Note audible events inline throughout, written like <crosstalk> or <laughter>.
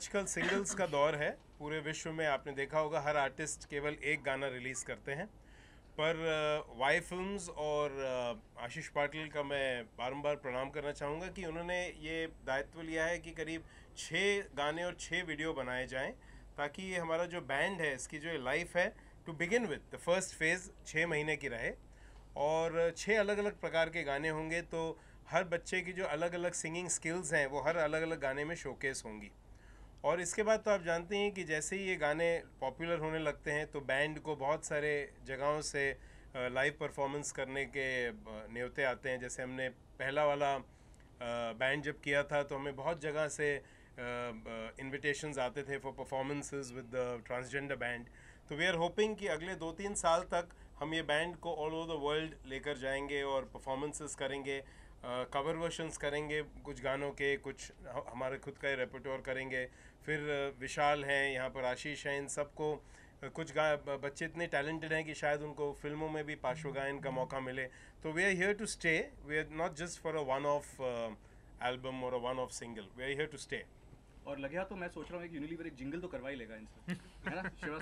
आजकल सिंगल्स का दौर है। पूरे विश्व में आपने देखा होगा, हर आर्टिस्ट केवल एक गाना रिलीज़ करते हैं। पर वाई फिल्म्स और आशीष पाटिल का मैं बारंबार प्रणाम करना चाहूँगा कि उन्होंने ये दायित्व लिया है कि करीब छः गाने और छः वीडियो बनाए जाएँ, ताकि ये हमारा जो बैंड है, इसकी जो लाइफ है to begin with the first phase छः महीने की रहे। और छः अलग अलग प्रकार के गाने होंगे तो हर बच्चे की जो अलग अलग सिंगिंग स्किल्स हैं, वो हर अलग अलग गाने में शोकेस होंगी। और इसके बाद तो आप जानते हैं कि जैसे ही ये गाने पॉपुलर होने लगते हैं तो बैंड को बहुत सारे जगहों से लाइव परफॉर्मेंस करने के न्योते आते हैं। जैसे हमने पहला वाला बैंड जब किया था तो हमें बहुत जगह से इनविटेशंस आते थे for performances with the transgender band तो वी आर होपिंग कि अगले दो तीन साल तक हम ये बैंड को ऑल ओवर द वर्ल्ड लेकर जाएँगे और परफॉर्मेंसेस करेंगे कवर uh, वर्शंस करेंगे कुछ गानों के कुछ हमारे खुद का रेpertoire करेंगे। फिर विशाल हैं यहाँ पर आशीष हैं इन सबको कुछ गा बच्चे इतने टैलेंटेड हैं कि शायद उनको फ़िल्मों में भी पार्श्व गायन का मौका मिले। तो we are here to stay we are not just for a one off album or a one off single we are here to stay और लगे तो मैं सोच रहा हूँ एक यूनिलीवर एक जिंगल तो करवा ही लेगा इनसे। है ना? शिवा?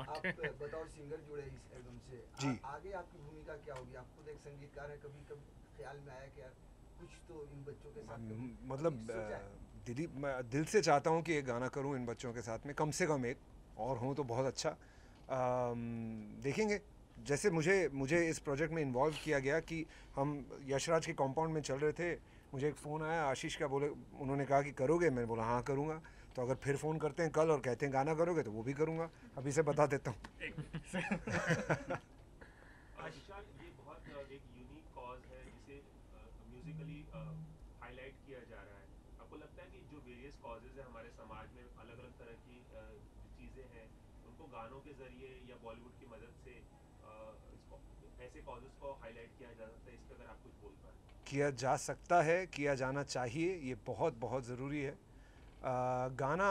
आप बतौर सिंगर जुड़े इस एल्बम से। जी। आ, आगे आपकी भूमिका क्या होगी? आप खुद एक संगीतकार है कभी कभी ख्याल में आया कि यार कुछ तो इन बच्चों के साथ मतलब दिली, मैं दिल से चाहता हूँ कि एक गाना करूँ इन बच्चों के साथ में। कम से कम एक, और हूँ तो बहुत अच्छा। देखेंगे। जैसे मुझे मुझे इस प्रोजेक्ट में इन्वॉल्व किया गया कि हम यशराज के कॉम्पाउंड में चल रहे थे। मुझे एक फ़ोन आया, आशीष का बोले, उन्होंने कहा कि करोगे? मैंने बोला हाँ करूँगा। तो अगर फिर फ़ोन करते हैं कल और कहते हैं गाना करोगे तो वो भी करूँगा। अभी से बता देता हूँ। <laughs> किया जा रहा है। जो वेरियस कॉजेज है हमारे समाज में अलग अलग तरह की चीज़ें हैं उनको गानों के ज़रिए या बॉलीवुड की मदद से ऐसे कॉजेज को हाईलाइट किया जा सकता है इस पर अगर आप कुछ बोल पाए। किया जा सकता है किया जाना चाहिए ये बहुत बहुत ज़रूरी है। आ, गाना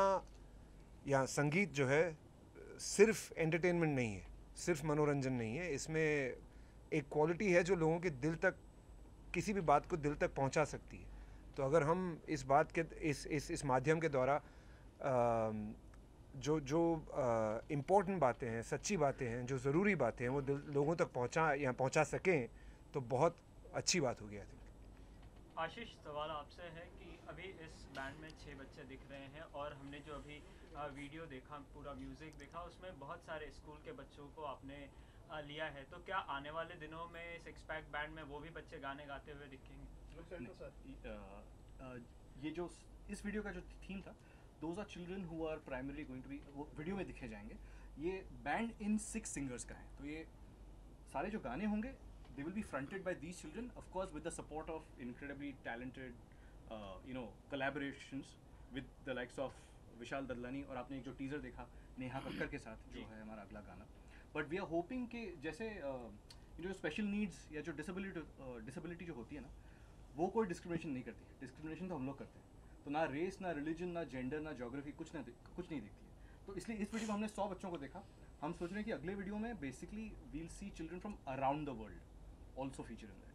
या संगीत जो है सिर्फ़ एंटरटेनमेंट नहीं है सिर्फ़ मनोरंजन नहीं है इसमें एक क्वालिटी है जो लोगों के दिल तक किसी भी बात को दिल तक पहुँचा सकती है। तो अगर हम इस बात के, इस इस इस माध्यम के द्वारा जो जो इम्पोर्टेंट बातें हैं, सच्ची बातें हैं, जो ज़रूरी बातें हैं, वो लोगों तक पहुँचा, या पहुँचा सकें तो बहुत अच्छी बात होगी आई थिंक आशीष, सवाल आपसे है कि अभी इस बैंड में छः बच्चे दिख रहे हैं और हमने जो अभी वीडियो देखा, पूरा म्यूज़िक देखा, उसमें बहुत सारे स्कूल के बच्चों को आपने लिया है। तो क्या आने वाले दिनों में सिक्स पैक बैंड में वो भी बच्चे गाने गाते हुए दिखेंगे? ये जो इस वीडियो का जो थीम था those are children who are primary going to be वो वीडियो में दिखे जाएँगे। ये बैंड इन सिक्स सिंगर्स का है। तो ये सारे जो गाने होंगे they will be fronted by these children of course with the support of incredibly talented you know collaborations with the likes of Vishal Dadlani और आपने एक जो टीजर देखा नेहा कक्कर के साथ जो है हमारा अगला गाना। बट वी आर होपिंग कि जैसे uh, जो स्पेशल नीड्स या जो डिसेबिलिटी डिसेबिलिटी जो होती है ना वो कोई डिस्क्रिमिनेशन नहीं करती डिस्क्रिमिनेशन तो हम लोग करते हैं। तो ना रेस ना रिलीजन ना जेंडर ना जोग्राफी कुछ ना कुछ नहीं दिखती है। तो इसलिए इस वीडियो में हमने सौ बच्चों को देखा। हम सोच रहे हैं कि अगले वीडियो में basically we'll see children from around the world also feature in that